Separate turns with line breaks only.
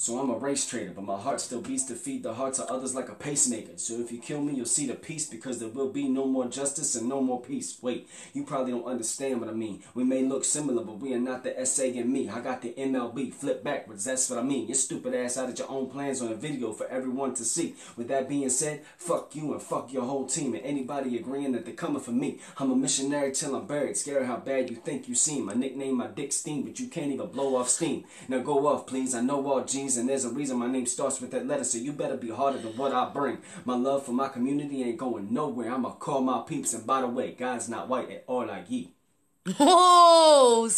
So I'm a race trader, but my heart still beats to feed the hearts of others like a pacemaker. So if you kill me, you'll see the peace because there will be no more justice and no more peace. Wait, you probably don't understand what I mean. We may look similar, but we are not the SA and me. I got the MLB, flip backwards, that's what I mean. Your stupid ass out of your own plans on a video for everyone to see. With that being said, fuck you and fuck your whole team and anybody agreeing that they're coming for me. I'm a missionary till I'm buried, scared how bad you think you seem. My nickname, my dick steam, but you can't even blow off steam. Now go off, please. I know all And there's a reason my name starts with that letter, so you better be harder than what I bring. My love for my community ain't going nowhere. I'ma call my peeps, and by the way, God's not white at all like ye.
Oh!